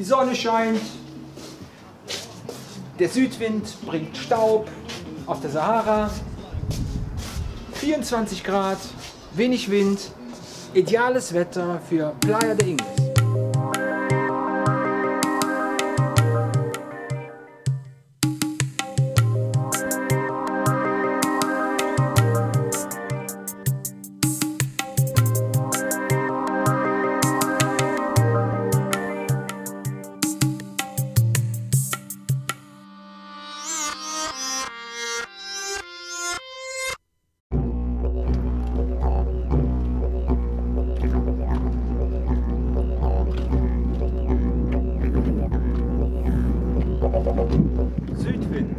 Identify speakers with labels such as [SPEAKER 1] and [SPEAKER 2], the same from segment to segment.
[SPEAKER 1] Sonne scheint, der Südwind bringt Staub aus der Sahara, 24 Grad, wenig Wind, ideales Wetter für Playa de Ingles. Südwind.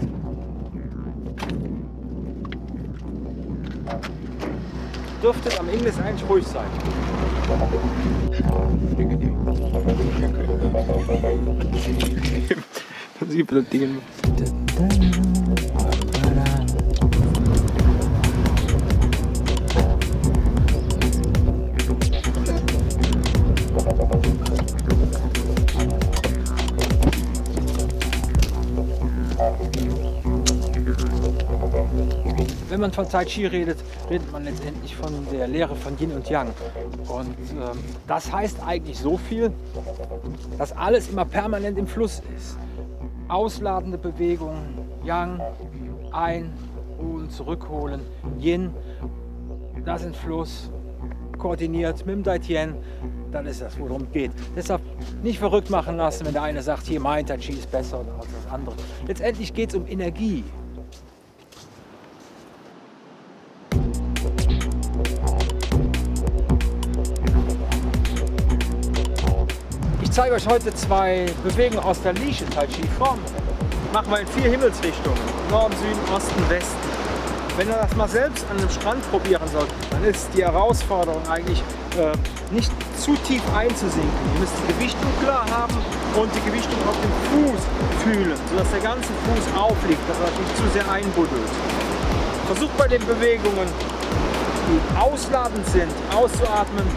[SPEAKER 1] Dürfte am Inglis eigentlich ruhig sein.
[SPEAKER 2] Sensible Dinge.
[SPEAKER 1] Wenn man von Tai Chi redet, redet man letztendlich von der Lehre von Yin und Yang. Und ähm, das heißt eigentlich so viel, dass alles immer permanent im Fluss ist. Ausladende Bewegungen, Yang, einholen, zurückholen, Yin, das in Fluss, koordiniert mit dem Daitien, dann ist das, worum es geht. Deshalb nicht verrückt machen lassen, wenn der eine sagt, hier mein Tai Chi ist besser als das andere. Letztendlich geht es um Energie. Ich zeige euch heute zwei Bewegungen aus der Lische Tai Chi Form. Machen wir in vier Himmelsrichtungen. Norden, Süden, Osten, Westen. Wenn ihr das mal selbst an einem Strand probieren sollt, dann ist die Herausforderung eigentlich äh, nicht zu tief einzusinken. Ihr müsst die Gewichtung klar haben und die Gewichtung auf dem Fuß fühlen, sodass der ganze Fuß aufliegt, dass er nicht zu sehr einbuddelt. Versucht bei den Bewegungen, die ausladend sind, auszuatmen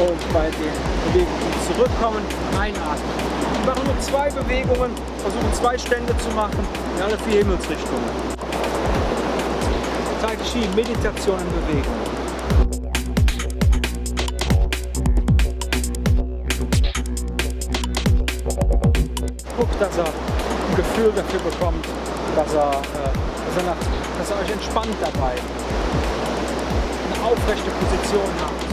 [SPEAKER 1] und bei den Bewegungen, die zurückkommen, einatmen. Wir machen nur zwei Bewegungen, versuchen zwei Stände zu machen in alle vier Himmelsrichtungen. Tai Chi, Meditation in Bewegung. Guckt, dass er ein Gefühl dafür bekommt, dass er, äh, dass er, dass er euch entspannt dabei eine aufrechte Position habt.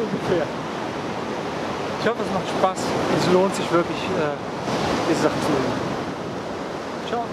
[SPEAKER 1] Ungefähr. Ich hoffe, es macht Spaß. Es lohnt sich wirklich, äh, diese Sachen zu üben. Ciao.